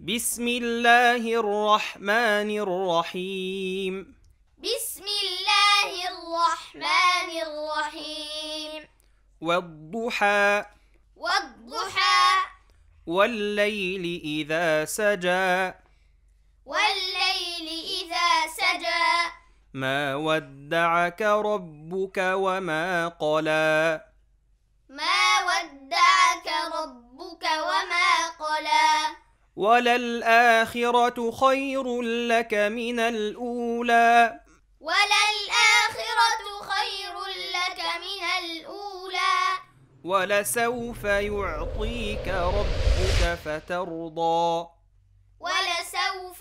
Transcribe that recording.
بسم الله الرحمن الرحيم. بسم الله الرحمن الرحيم. والضحى. والضحى. والليل إذا سجى. والليل إذا سجى. ما ودعك ربك وما قلى. وللآخرة خير لك من الأولى. وللآخرة خير لك من الأولى. ولسوف يعطيك ربك فترضى. ولسوف